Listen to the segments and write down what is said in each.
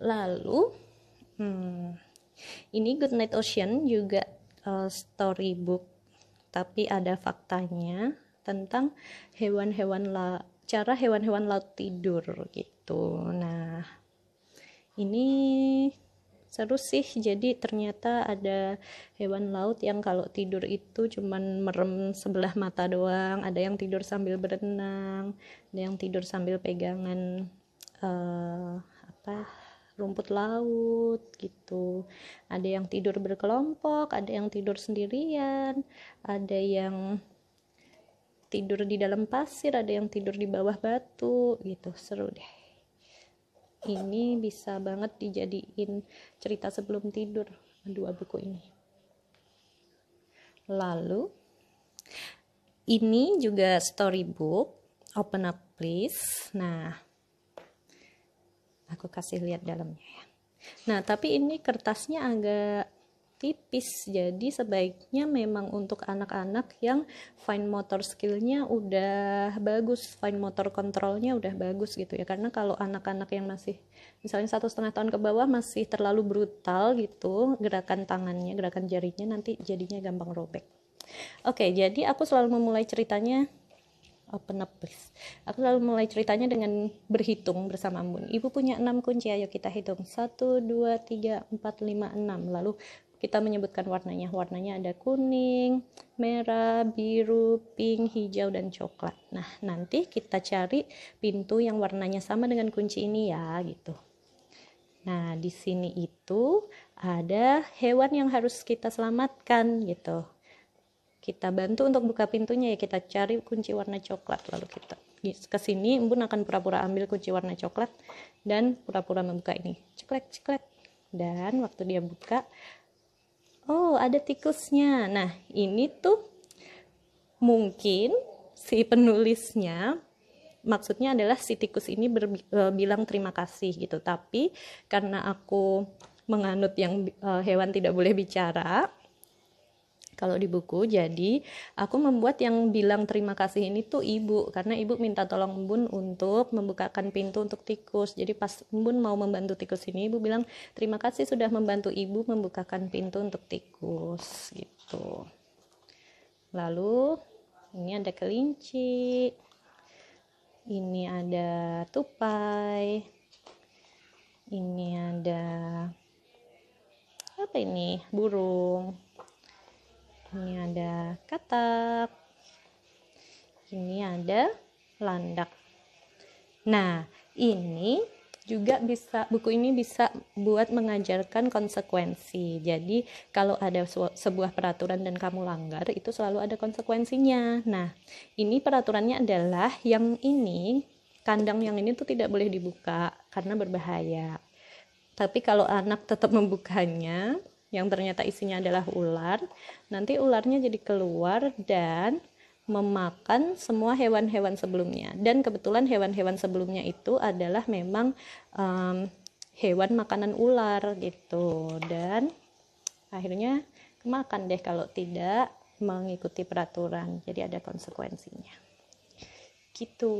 lalu hmm, ini Good Night Ocean juga uh, storybook. Tapi ada faktanya tentang hewan-hewan la cara hewan-hewan laut tidur gitu. Nah ini seru sih. Jadi ternyata ada hewan laut yang kalau tidur itu cuman merem sebelah mata doang. Ada yang tidur sambil berenang ada yang tidur sambil pegangan uh, apa rumput laut gitu. Ada yang tidur berkelompok ada yang tidur sendirian ada yang tidur di dalam pasir ada yang tidur di bawah batu gitu. Seru deh. Ini bisa banget dijadiin cerita sebelum tidur dua buku ini. Lalu ini juga storybook. Open up please. Nah aku kasih lihat dalamnya ya. Nah tapi ini kertasnya agak tipis. Jadi sebaiknya memang untuk anak-anak yang fine motor skillnya udah bagus fine motor kontrolnya udah bagus gitu ya. Karena kalau anak-anak yang masih misalnya satu setengah tahun ke bawah masih terlalu brutal gitu gerakan tangannya gerakan jarinya nanti jadinya gampang robek. Oke jadi aku selalu memulai ceritanya open up please aku selalu mulai ceritanya dengan berhitung bersama Ambun ibu punya enam kunci ayo kita hitung satu dua tiga empat lima enam lalu kita menyebutkan warnanya. Warnanya ada kuning, merah, biru, pink, hijau, dan coklat. Nah, nanti kita cari pintu yang warnanya sama dengan kunci ini ya, gitu. Nah, di sini itu ada hewan yang harus kita selamatkan, gitu. Kita bantu untuk buka pintunya ya, kita cari kunci warna coklat, lalu kita ke sini, Embun akan pura-pura ambil kunci warna coklat dan pura-pura membuka ini. Ceklek, ceklek. Dan waktu dia buka, oh ada tikusnya nah ini tuh mungkin si penulisnya maksudnya adalah si tikus ini berbilang e, terima kasih gitu tapi karena aku menganut yang uh, hewan tidak boleh bicara kalau di buku jadi aku membuat yang bilang terima kasih ini tuh ibu. Karena ibu minta tolong Embun untuk membukakan pintu untuk tikus. Jadi pas Embun mau membantu tikus ini ibu bilang terima kasih sudah membantu ibu membukakan pintu untuk tikus gitu. Lalu ini ada kelinci. Ini ada tupai. Ini ada apa ini burung ini ada katak ini ada landak nah ini juga bisa buku ini bisa buat mengajarkan konsekuensi. Jadi kalau ada sebuah peraturan dan kamu langgar itu selalu ada konsekuensinya. Nah, ini peraturannya adalah yang ini kandang yang ini tuh tidak boleh dibuka karena berbahaya. Tapi kalau anak tetap membukanya, yang ternyata isinya adalah ular, nanti ularnya jadi keluar dan memakan semua hewan-hewan sebelumnya. Dan kebetulan hewan-hewan sebelumnya itu adalah memang um, hewan makanan ular gitu. Dan akhirnya kemakan deh kalau tidak mengikuti peraturan. Jadi ada konsekuensinya. Gitu.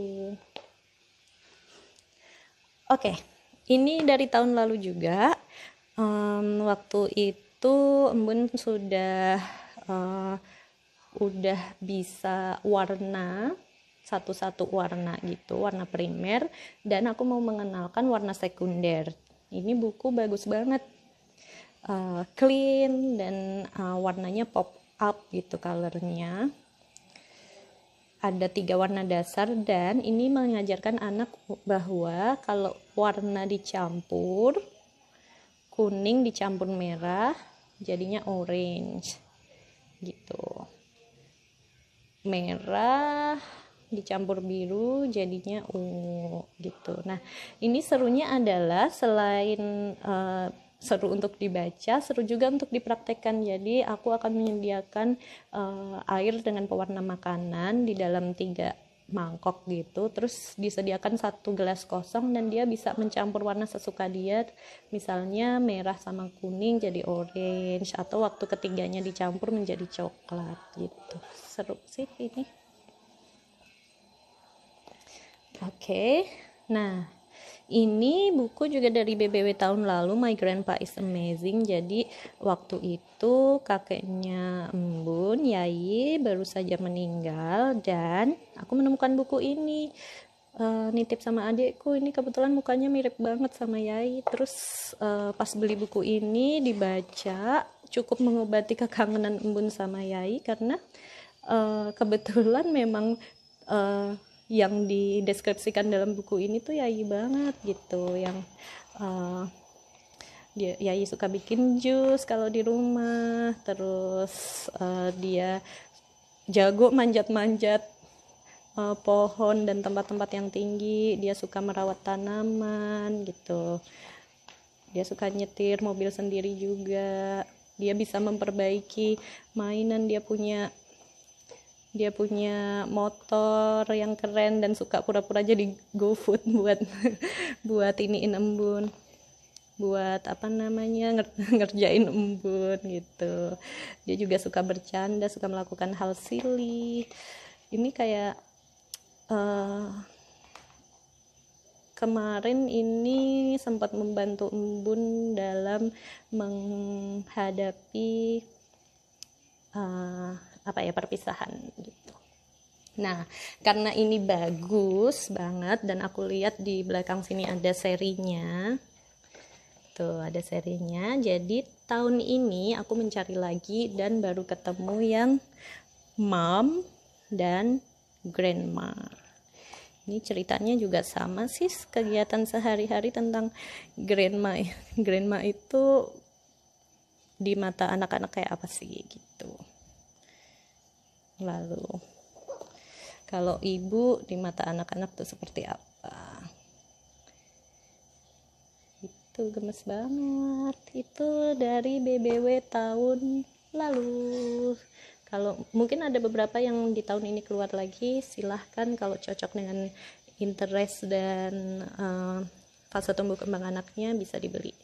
Oke, ini dari tahun lalu juga um, waktu itu Embun sudah uh, udah bisa warna satu-satu warna gitu warna primer. Dan aku mau mengenalkan warna sekunder. Ini buku bagus banget. Uh, clean dan uh, warnanya pop up gitu colornya. Ada tiga warna dasar dan ini mengajarkan anak bahwa kalau warna dicampur kuning dicampur merah jadinya orange. Gitu. Merah dicampur biru jadinya ungu. Gitu. Nah ini serunya adalah selain uh, seru untuk dibaca seru juga untuk dipraktekkan. Jadi aku akan menyediakan uh, air dengan pewarna makanan di dalam tiga mangkok gitu terus disediakan satu gelas kosong dan dia bisa mencampur warna sesuka dia misalnya merah sama kuning jadi orange atau waktu ketiganya dicampur menjadi coklat gitu seru sih ini oke okay. nah ini buku juga dari BBW tahun lalu My Grandpa is Amazing. Jadi waktu itu kakeknya Embun Yai baru saja meninggal dan aku menemukan buku ini. Uh, nitip sama adikku ini kebetulan mukanya mirip banget sama Yai. Terus uh, pas beli buku ini dibaca cukup mengobati kekangenan Embun sama Yai karena uh, kebetulan memang uh, yang dideskripsikan dalam buku ini tuh yai banget gitu yang uh, dia yai suka bikin jus kalau di rumah terus uh, dia jago manjat-manjat uh, pohon dan tempat-tempat yang tinggi dia suka merawat tanaman gitu. Dia suka nyetir mobil sendiri juga. Dia bisa memperbaiki mainan dia punya dia punya motor yang keren dan suka pura-pura jadi GoFood buat buat iniin embun. Buat apa namanya nger ngerjain embun gitu. Dia juga suka bercanda suka melakukan hal silly. Ini kayak uh, kemarin ini sempat membantu embun dalam menghadapi uh, apa ya perpisahan gitu. Nah karena ini bagus banget dan aku lihat di belakang sini ada serinya. Tuh ada serinya. Jadi tahun ini aku mencari lagi dan baru ketemu yang mom dan grandma. Ini ceritanya juga sama sih kegiatan sehari-hari tentang grandma grandma itu di mata anak-anak kayak apa sih gitu lalu kalau ibu di mata anak-anak tuh seperti apa? Itu gemes banget. Itu dari BBW tahun lalu. Kalau mungkin ada beberapa yang di tahun ini keluar lagi. Silahkan kalau cocok dengan interest dan uh, fase tumbuh kembang anaknya bisa dibeli